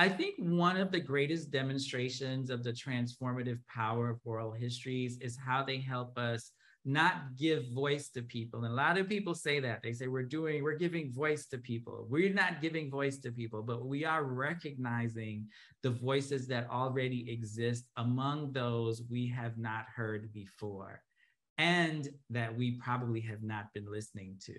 I think one of the greatest demonstrations of the transformative power of oral histories is how they help us not give voice to people. And a lot of people say that. They say we're doing, we're giving voice to people. We're not giving voice to people, but we are recognizing the voices that already exist among those we have not heard before and that we probably have not been listening to.